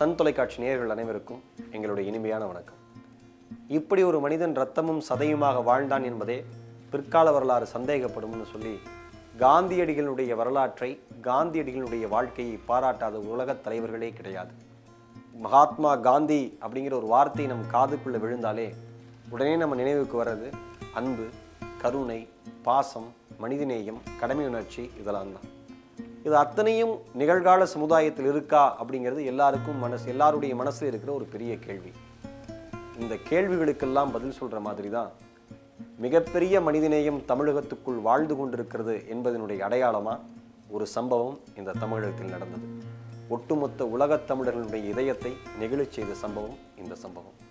Sun தொலைக்காட்சி நேயர்கள் அனைவருக்கும் எங்களுடைய இனிமையான வணக்கம். இப்படி ஒரு மனிதன் ரத்தமும் சதையுமாக வாழ்ந்தான் என்பதே பிற்கால வரலாறு சந்தேகப்படும்னு சொல்லி காந்தியடிகளுடைய வரலாற்றை காந்தியடிகளுடைய வாழ்க்கையை பாராட்டாத உலகத் தலைவர்களே கிடையாது. மகாத்மா காந்தி அப்படிங்கிற ஒரு வார்த்தை நம் காதுக்குள்ளே விழுந்தாலே உடனே நம்ம நினைவுக்கு வர்றது அன்பு கருணை பாசம் மனிதநேயம் கடமை உணர்ச்சி இதெல்லாம் தான். இது அத்தனையும் நிகழ்கால சமுதாயத்தில் இருக்கா அப்படிங்கிறது எல்லாருக்கும் மனசு எல்லாருடைய மனசில் இருக்கிற ஒரு பெரிய கேள்வி. இந்த கேள்விகளுக்கெல்லாம் பதில் சொல்கிற மாதிரி தான் மிகப்பெரிய மனிதநேயம் தமிழகத்துக்குள் வாழ்ந்து கொண்டிருக்கிறது என்பதனுடைய அடையாளமாக ஒரு சம்பவம் இந்த தமிழகத்தில் நடந்தது. ஒட்டுமொத்த உலகத் தமிழர்களுடைய இதயத்தை நெகிழச் செய்த சம்பவம் இந்த சம்பவம்.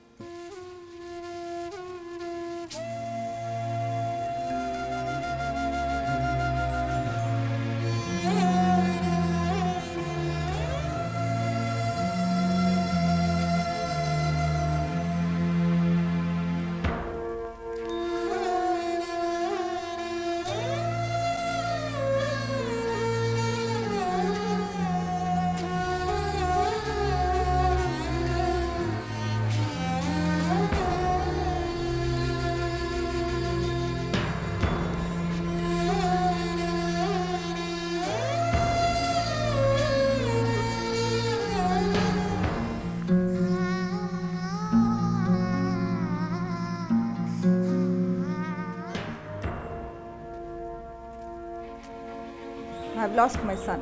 I've lost my son,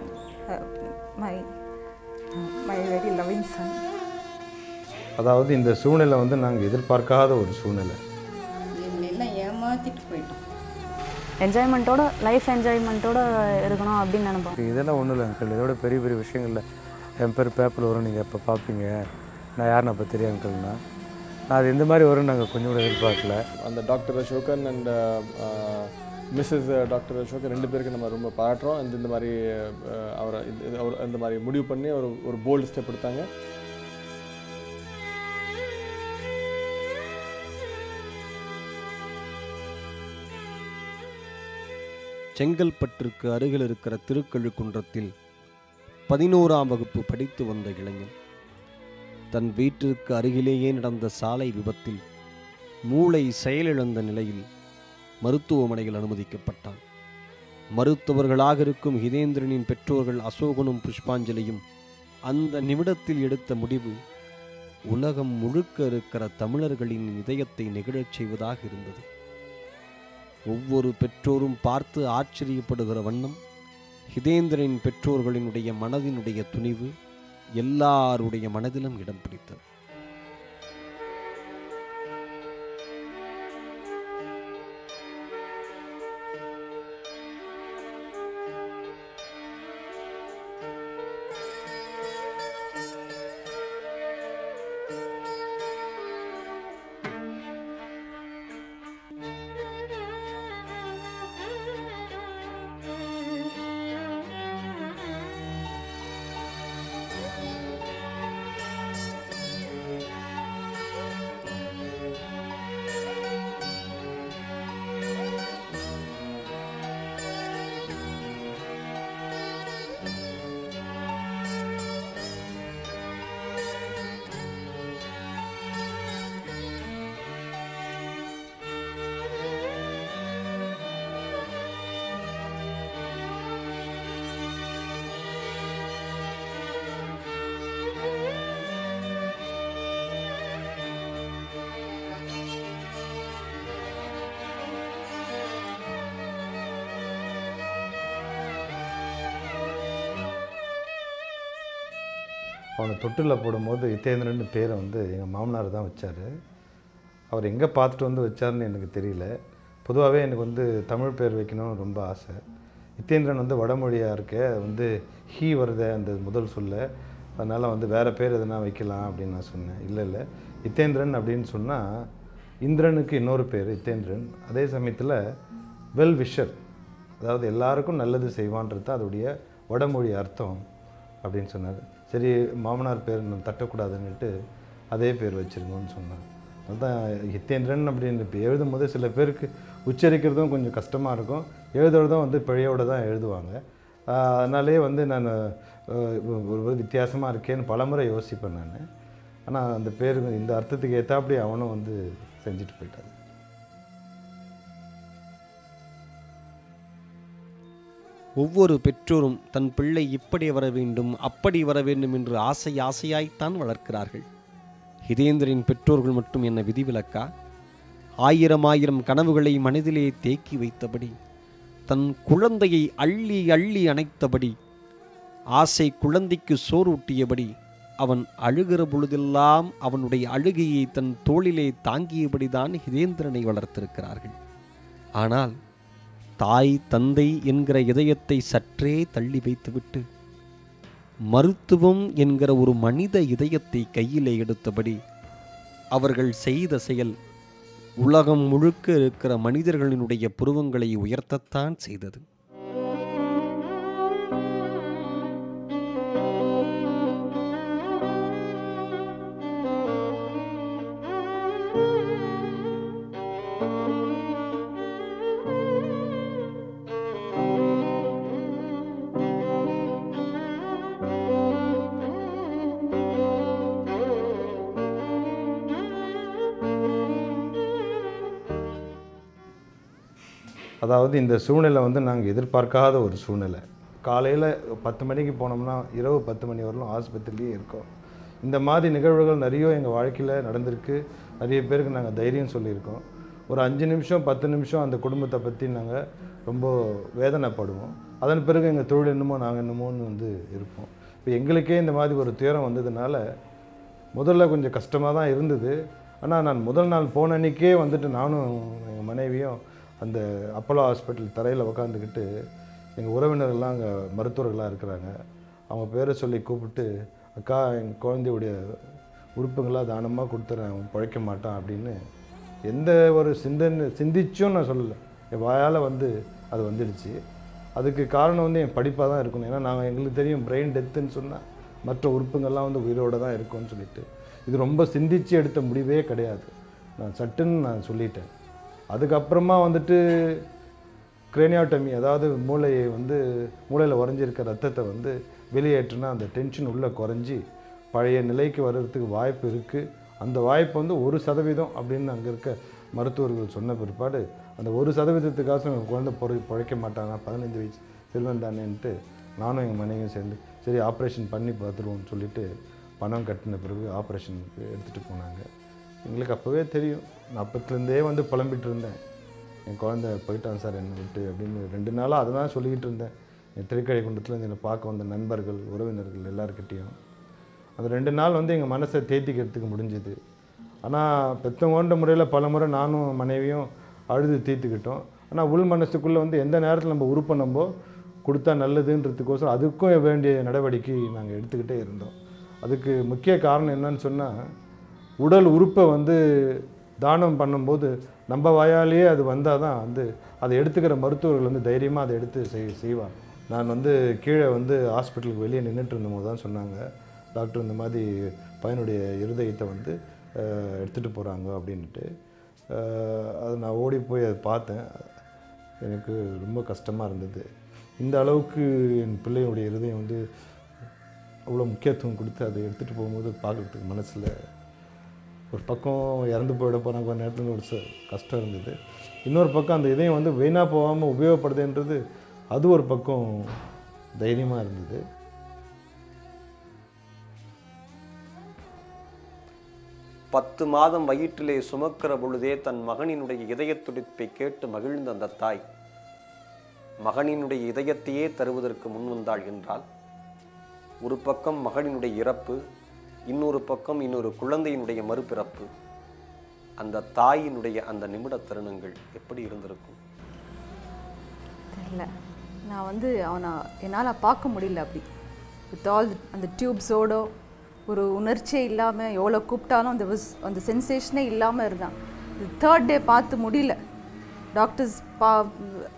uh, my uh, my very loving son. அதாவது இந்த சூழ்நிலை வந்து நாங்கள் எதிர்பார்க்காத ஒரு சூழ்நிலை. எல்லாம் ஏமாத்திட்டு போயிட்டோம். என்ஜாய்மெண்ட்டோட லைஃப் என்ஜாய்மெண்ட்டோட இருக்கணும் அப்படின்னு நினைப்போம். இதெல்லாம் ஒன்றும் இல்லை அங்கிள் இதோட பெரிய பெரிய விஷயங்கள்ல என் பேர் பேப்பரில் வரும் நீங்கள் எப்போ பார்ப்பீங்க நான் யாருன்னு அப்போ தெரியும் அங்கிள்னா நான் அது இந்த மாதிரி வரும்னு நாங்கள் கொஞ்சம் கூட எதிர்பார்க்கல. அந்த doctor Ashokan and Mrs doctor Ashokan ரெண்டு பேருக்கு நம்ம ரொம்ப பாராட்டுறோம். இந்த இந்த மாதிரி uh, அவரை இந்த- அவர் இந்த மாதிரி முடிவு பண்ணி ஒரு ஒரு போல்டு ஸ்டெப் எடுத்தாங்க. செங்கல்பட்டிற்கு அருகில் இருக்கிற திருக்கழுக்குன்றத்தில் பதினோராம் வகுப்பு படித்து வந்த இளைஞன் தன் வீட்டிற்கு அருகிலேயே நடந்த சாலை விபத்தில் மூளை செயலிழந்த நிலையில் மருத்துவமனையில் அனுமதிக்கப்பட்டான். மருத்துவர்களாக இருக்கும் ஹிதேந்திரனின் பெற்றோர்கள் அசோகனும் புஷ்பாஞ்சலியும் அந்த நிமிடத்தில் எடுத்த முடிவு உலகம் முழுக்க இருக்கிற தமிழர்களின் இதயத்தை நெகிழச் செய்வதாக இருந்தது. ஒவ்வொரு பெற்றோரும் பார்த்து ஆச்சரியப்படுகிற வண்ணம் ஹிதேந்திரனின் பெற்றோர்களினுடைய மனதினுடைய துணிவு எல்லாருடைய மனதிலும் இடம் பிடித்தது. அவனை தொட்டிலில் போடும்போது இத்தேந்திரன் பேரை வந்து எங்கள் மாமனார் தான் வச்சார். அவர் எங்கே பார்த்துட்டு வந்து வச்சாருன்னு எனக்கு தெரியல. பொதுவாகவே எனக்கு வந்து தமிழ் பேர் வைக்கணும்னு ரொம்ப ஆசை. இத்தேந்திரன் வந்து வடமொழியாக இருக்க வந்து ஹீ வருத அந்த முதல் சொல்ல. அதனால் வந்து வேறு பேர் எதனா வைக்கலாம் அப்படின்னு நான் சொன்னேன். இல்லை இல்லை. இத்தேந்திரன் அப்படின்னு சொன்னால் இந்திரனுக்கு இன்னொரு பேர் இத்தேந்திரன். அதே சமயத்தில் வெல் விஷர் அதாவது எல்லாருக்கும் நல்லது செய்வான்றது தான் அதோடைய வடமொழி அர்த்தம் அப்படின்னு சொன்னார். சரி மாமனார் பேர் நான் தட்டக்கூடாதுன்னுட்டு அதே பேர் வச்சுருங்கன்னு சொன்னார் அதுதான் ஹித்தேந்திரன் அப்படின்னு இப்போ எழுதும் போது சில பேருக்கு உச்சரிக்கிறதும் கொஞ்சம் கஷ்டமாக இருக்கும். எழுதுறதும் வந்து பிழையோடு தான் எழுதுவாங்க. அதனாலே வந்து நான் ஒரு ஒரு வித்தியாசமாக இருக்கேன்னு பலமுறை யோசிப்பேன் நான். ஆனால் அந்த பேர் இந்த அர்த்தத்துக்கு ஏற்றாப்படி அவனும் வந்து செஞ்சுட்டு போயிட்டான் ஒவ்வொரு பெற்றோரும் தன் பிள்ளை இப்படி வர வேண்டும் அப்படி வர வேண்டும் என்று ஆசை ஆசையாய்த்தான் வளர்க்கிறார்கள். ஹிதேந்திரின் பெற்றோர்கள் மட்டும் என்ன விதிவிலக்கா? ஆயிரம் ஆயிரம் கனவுகளை மனதிலே தேக்கி வைத்தபடி தன் குழந்தையை அள்ளி அள்ளி அணைத்தபடி ஆசை குழந்தைக்கு சோறூட்டியபடி அவன் அழுகிற பொழுதெல்லாம் அவனுடைய அழுகையை தன் தோளிலே தாங்கியபடிதான் ஹிதேந்திரனை வளர்த்திருக்கிறார்கள். ஆனால் தாய் தந்தை என்கிற இதயத்தை சற்றே தள்ளி வைத்துவிட்டு மருத்துவம் என்கிற ஒரு மனித இதயத்தை கையிலே எடுத்தபடி அவர்கள் செய்த செயல் உலகம் முழுக்க இருக்கிற மனிதர்களினுடைய புருவங்களை உயர்த்தத்தான் செய்தது. அதாவது இந்த சூழ்நிலை வந்து நாங்கள் எதிர்பார்க்காத ஒரு சூழ்நிலை. காலையில் பத்து மணிக்கு போனோம்னா இரவு பத்து மணி வரலும் ஆஸ்பத்திரிலேயே இருக்கோம். இந்த மாதிரி நிகழ்வுகள் நிறைய எங்கள் வாழ்க்கையில் நடந்திருக்கு. நிறைய பேருக்கு நாங்கள் தைரியம் சொல்லியிருக்கோம். ஒரு அஞ்சு நிமிஷம் பத்து நிமிஷம் அந்த குடும்பத்தை பற்றி நாங்கள் ரொம்ப வேதனைப்படுவோம். அதன் பிறகு எங்கள் தொழில் என்னமோ நாங்கள் என்னமோன்னு வந்து இருப்போம். இப்போ எங்களுக்கே இந்த மாதிரி ஒரு துயரம் வந்ததுனால முதல்ல கொஞ்சம் கஷ்டமாக தான் இருந்தது. ஆனால் நான் முதல் நாள் போன அன்னைக்கே வந்துட்டு நானும் எங்கள் மனைவியும் அந்த அப்போலோ ஹாஸ்பிட்டல் தரையில் உக்காந்துக்கிட்டு எங்கள் உறவினர்கள்லாம் அங்கே மருத்துவர்களாக இருக்கிறாங்க. அவங்க பேரை சொல்லி கூப்பிட்டு அக்கா எங்கள் குழந்தையுடைய உறுப்புங்களாக தானமாக கொடுத்துறேன் அவன் பிழைக்க மாட்டான் அப்படின்னு எந்த ஒரு சிந்தனை சிந்திச்சும் நான் சொல்லலை. என் வாயால் வந்து அது வந்துடுச்சு. அதுக்கு காரணம் வந்து என் படிப்பாக தான் இருக்கணும். ஏன்னா நாங்கள் எங்களுக்கு தெரியும் பிரெயின் டெத்துன்னு சொன்னால் மற்ற உறுப்புங்கள்லாம் வந்து உயிரோடு தான் இருக்கும்னு சொல்லிட்டு. இது ரொம்ப சிந்திச்சு எடுத்த முடிவே கிடையாது. நான் சட்டுன்னு நான் சொல்லிட்டேன். அதுக்கப்புறமா வந்துட்டு கிரேனியாட்டமி அதாவது மூளையை வந்து மூளையில் உறைஞ்சிருக்க ரத்தத்தை வந்து வெளியேற்றுனா அந்த டென்ஷன் உள்ளே குறைஞ்சி பழைய நிலைக்கு வர்றதுக்கு வாய்ப்பு இருக்குது அந்த வாய்ப்பு வந்து ஒரு சதவீதம் அப்படின்னு அங்கே இருக்க மருத்துவர்கள் சொன்ன பிற்பாடு அந்த ஒரு சதவீதத்துக்காக எங்கள் குழந்தை பொறு பிழைக்க மாட்டானா பதினைந்து வயசு செல்வன் தானேன்ட்டு நானும் எங்கள் மனைவியும் சேர்ந்து சரி ஆப்ரேஷன் பண்ணி பார்த்துருவோம்னு சொல்லிட்டு பணம் கட்டின பிறகு ஆப்ரேஷனுக்கு எடுத்துகிட்டு போனாங்க. எங்களுக்கு அப்போவே தெரியும். நான் அப்பத்துலேருந்தே வந்து புலம்பிகிட்டு இருந்தேன். என் குழந்தை போயிட்டான் சார் என்னை விட்டு அப்படின்னு ரெண்டு நாளாக அதை தான் சொல்லிக்கிட்டு இருந்தேன். என் திருக்கழி குண்டத்துலேருந்து என்னை பார்க்க வந்த நண்பர்கள் உறவினர்கள் எல்லாருக்கிட்டேயும் அந்த ரெண்டு நாள் வந்து எங்கள் மனசை தேத்திக்கிறதுக்கு முடிஞ்சுது. ஆனால் பெத்தவங்கன்ற முறையில் பல முறை நானும் மனைவியும் அழுது தீர்த்துக்கிட்டோம். ஆனால் உள் மனசுக்குள்ளே வந்து எந்த நேரத்தில் நம்ம உறுப்பை கொடுத்தா நல்லதுன்றதுக்கோசரம் அதுக்கும் வேண்டிய நடவடிக்கை நாங்கள் எடுத்துக்கிட்டே இருந்தோம். அதுக்கு முக்கிய காரணம் என்னன்னு சொன்னால் உடல் உறுப்பை வந்து தானம் பண்ணும்போது நம்ம வாயாலேயே அது வந்தால் தான் வந்து அதை எடுத்துக்கிற மருத்துவர்கள் வந்து தைரியமாக அதை எடுத்து செய் செய்வாங்க. நான் வந்து கீழே வந்து ஹாஸ்பிட்டலுக்கு வெளியே நின்றுட்டு இருந்தபோது தான் சொன்னாங்க. டாக்டர் இந்த மாதிரி பையனுடைய இருதயத்தை வந்து எடுத்துகிட்டு போகிறாங்க அப்படின்ட்டு அது நான் ஓடி போய் அதை பார்த்தேன். எனக்கு ரொம்ப கஷ்டமாக இருந்தது. இந்த அளவுக்கு என் பிள்ளையுடைய இருதயம் வந்து அவ்வளோ முக்கியத்துவம் கொடுத்து அதை எடுத்துகிட்டு போகும்போது பார்க்குறதுக்கு மனசில் ஒரு பக்கம் இறந்து போயிட போகிறாங்க கொஞ்ச நேரத்தில் ஒரு கஷ்டம் இருந்தது. இன்னொரு பக்கம் அந்த இதயம் வந்து வீணாக போகாமல் உபயோகப்படுதுன்றது அது ஒரு பக்கம் தைரியமாக இருந்தது. பத்து மாதம் வயிற்றிலே சுமக்கிற பொழுதே தன் மகனினுடைய இதய துடிப்பை கேட்டு மகிழ்ந்த அந்த தாய் மகனினுடைய இதயத்தையே தருவதற்கு முன்வந்தாள் என்றால் ஒரு பக்கம் மகனினுடைய இறப்பு இன்னொரு பக்கம் இன்னொரு குழந்தையினுடைய மறுபிறப்பு அந்த தாயினுடைய அந்த நிமிட தருணங்கள் எப்படி இருந்திருக்கும்? தெரில நான் வந்து அவனை என்னால் பார்க்க முடியல அப்படி. வித் ஆல் அந்த டியூப்ஸோட ஒரு உணர்ச்சியே இல்லாமல் எவ்வளோ கூப்பிட்டாலும் அந்த விஸ் அந்த சென்சேஷனே இல்லாமல் இருந்தான். இது தேர்ட் டே பார்த்து முடியல. டாக்டர்ஸ் பா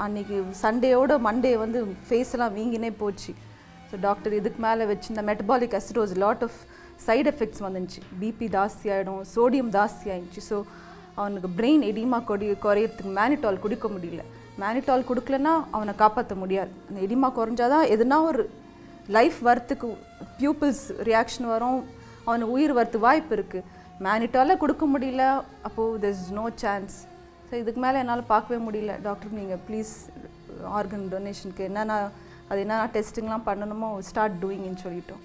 அன்னைக்கு சண்டேயோட மண்டே வந்து ஃபேஸ் எல்லாம் வீங்கினே போச்சு. ஸோ டாக்டர் இதுக்கு மேலே வச்சு இந்த metabolic acidosis lot of side effects வந்துச்சு பிபி ஜாஸ்தி ஆகிடும் சோடியம் ஜாஸ்தி ஆயிடுச்சு ஸோ அவனுக்கு பிரெயின் எடிமா கொடி குறையறதுக்கு மேனிட்டால் குடிக்க முடியல. மேனிட்டால் கொடுக்கலன்னா அவனை காப்பாற்ற முடியாது. அந்த எடிமா குறைஞ்சாதான் எதுனா ஒரு லைஃப் வரத்துக்கு பியூப்பிள்ஸ் ரியாக்ஷன் வரும். அவனுக்கு உயிர் வரத்து வாய்ப்பு இருக்குது மேனிட்டால கொடுக்க முடியல. அப்போது இஸ் நோ சான்ஸ் ஸோ இதுக்கு மேலே என்னால் பார்க்கவே முடியல. டாக்டர் நீங்கள் ப்ளீஸ் ஆர்கன் டொனேஷனுக்கு என்னென்ன அது என்னென்ன டெஸ்ட்டுங்கெலாம் பண்ணணுமோ ஸ்டார்ட் டூயிங்னு சொல்லிட்டோம்.